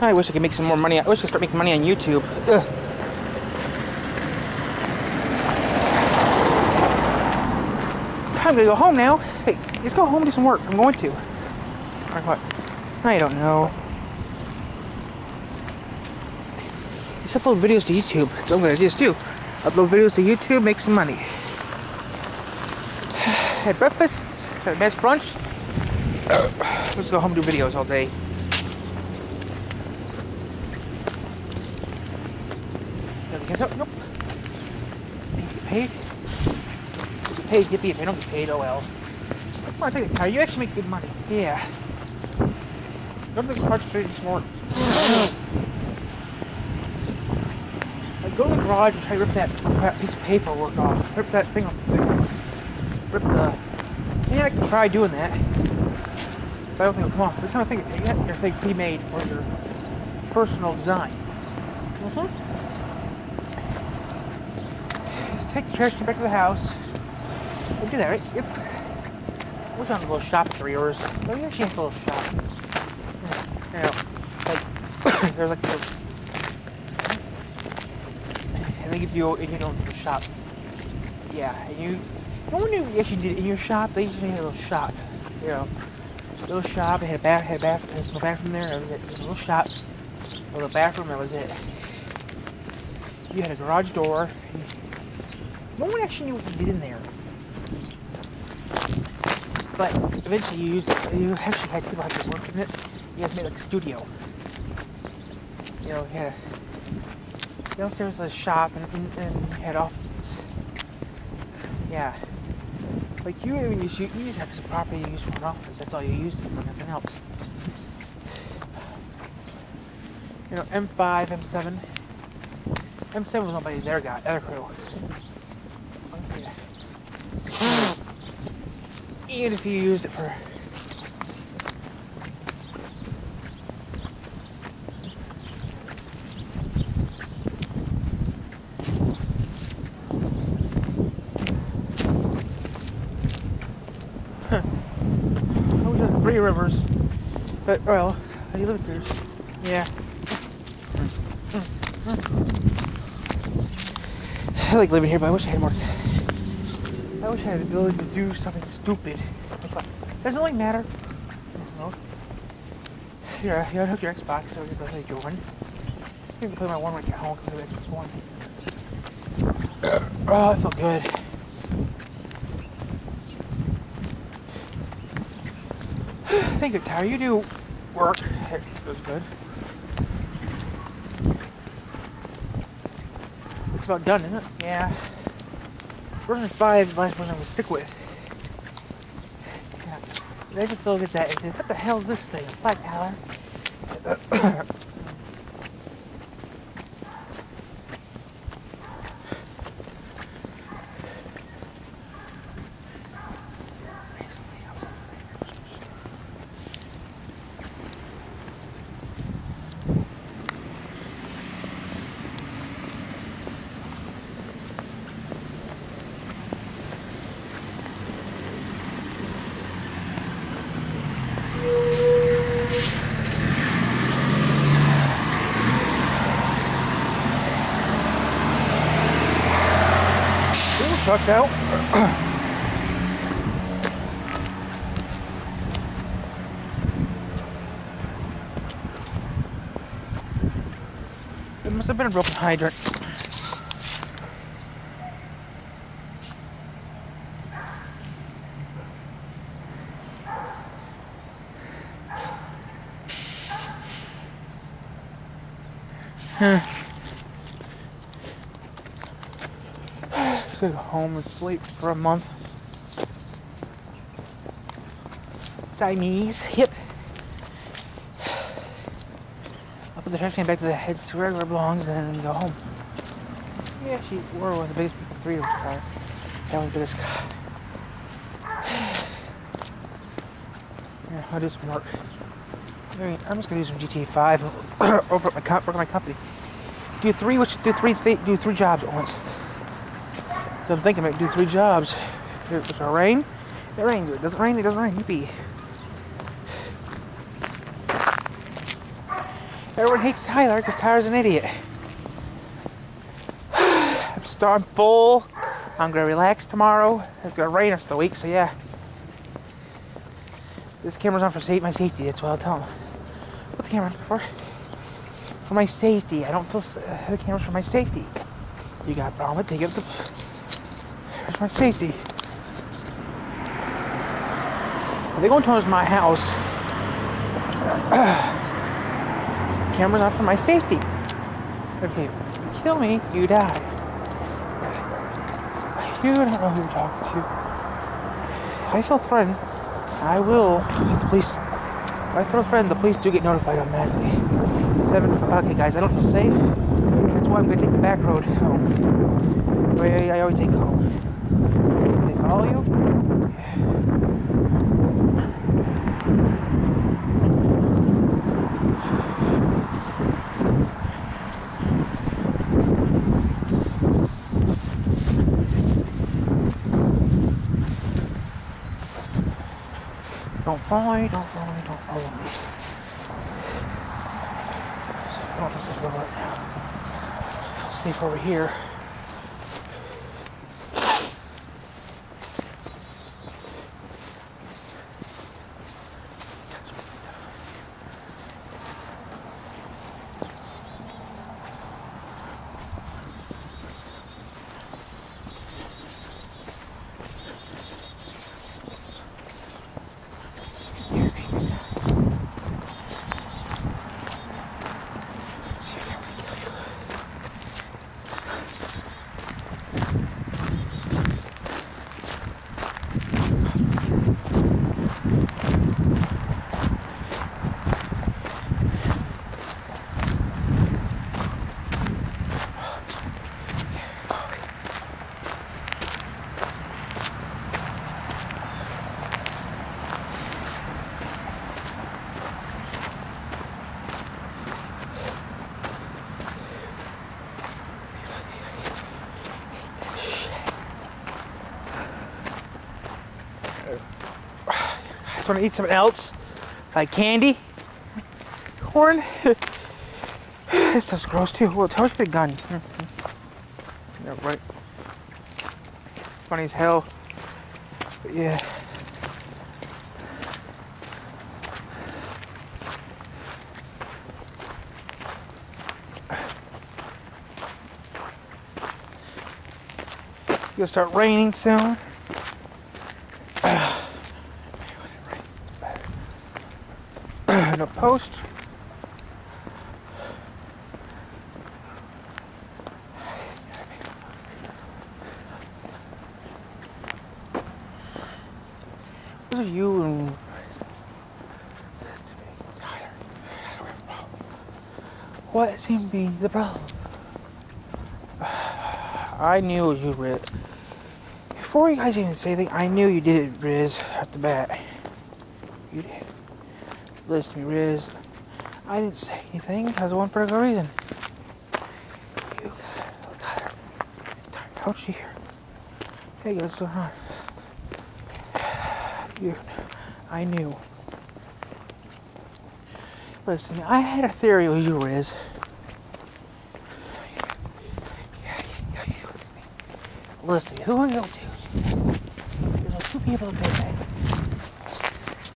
I wish I could make some more money. I wish I could start making money on YouTube. Ugh. I'm gonna go home now. Hey, let's go home and do some work. I'm going to. Or what? I don't know. Just upload videos to YouTube. That's what I'm gonna just do. Upload videos to YouTube, make some money. Had breakfast, had a nice brunch. Let's go home and do videos all day. Nothing hands up? Nope. Get paid? Get paid, yippee. If I don't get paid, oh well. Come on, take it, car. You actually make good money. Yeah. Go to the garage trade morning. Like, go to the garage and try to rip that, that piece of paperwork off. Rip that thing off the thing. Rip the... Yeah, I can try doing that. But I don't think it'll come off. Every time I think it, you got your thing pre-made for your personal design. Mm-hmm. Just take the trash can back to the house. We'll do that, right? Yep. We're on a little shop for yours. Oh, we actually have a little shop. You know, like, there's like a, and they give you in your own shop. Yeah, and you, no one knew you actually did it in your shop. They just had a little shop, you know, little shop. It had a bath, had a bath, had a bathroom there. It was a little shop, a little bathroom. That was it. You had a garage door. No one actually knew what you did in there. But eventually you used you actually had people have to work in it. You guys made like a studio. You know, you had a, downstairs was a shop and, and, and had offices. Yeah. Like you even use you, you just have some property you use for an office. That's all you used for, nothing else. You know, M5, M7. M7 was nobody their guy, other crew. Yeah. Even if you used it for Huh. I was at Three Rivers. But, well, you live Pierce. Yeah. I like living here, but I wish I had more. I wish I had the ability to do something stupid. Doesn't really matter? Here, you unhook your Xbox so you can play Jordan. You can play my one when get home because of Xbox One. Oh, I feel good. Thank you, Tyler. You do work. It feels good. Looks about done, isn't it? Yeah. Version 5 is the last version I'm going to stick with. Yeah. I just feel like that. What the hell is this thing? Black Tyler. truck's out. It must have been a broken hydrant. Huh. Just go home and sleep for a month. Siamese, yep. I'll put the trash can back to the heads to where it belongs and then go home. We actually were of the biggest three of car. That was biggest car. Yeah, I'll do some work. I'm just gonna do some GTA 5 over at my comp, my company. Do three, which do three, th- do three jobs at once. So I'm thinking I might do three jobs. If it's rain, it rains. It doesn't rain, it doesn't rain. Yippee. Everyone hates Tyler because Tyler's an idiot. I'm, st- I'm full. I'm gonna relax tomorrow. It's gonna rain us the week, so yeah. This camera's on for my safety. That's what I'll tell them. What's the camera on for? For my safety. I don't feel uh, the camera's for my safety. You got a problem? Take it. To, where's my safety? If they going towards my house. camera's not for my safety. Okay, you kill me, you die. You don't know who you're talking to. I feel threatened, I will. It's police. If I threatened, the police do get notified automatically. Seven. Okay, guys, I don't feel safe. That's why I'm gonna take the back road home. The way I always take home. They follow you? Don't follow me, don't follow me, don't follow me. Oh, this is right now. Safe over here. Just want to eat something else, like candy, corn. this stuff's gross too. Well, tell us big gun. Hmm. Yeah, right. Funny as hell. But yeah. It's gonna start raining soon. No post. Those are you and what seemed to be the problem? I knew it was you, Riz. Before you guys even say anything, I knew you did it, Riz, at the bat. You did. Listen to me, Riz. I didn't say anything. That's one particular reason. You, Tyler, Tyler, don't you hear? Hey, what's going on? You, I knew. Listen, I had a theory it was you, Riz. Listen, who are you to? There's two people did that.